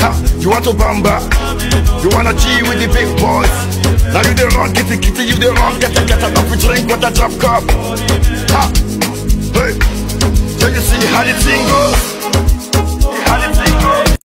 Ha, you want to bamba? You wanna G with the big boys? Now you the wrong, kitty kitty, you the wrong, get a get a coffee drink with a drop cup. Ha, hey, so you see how the thing goes?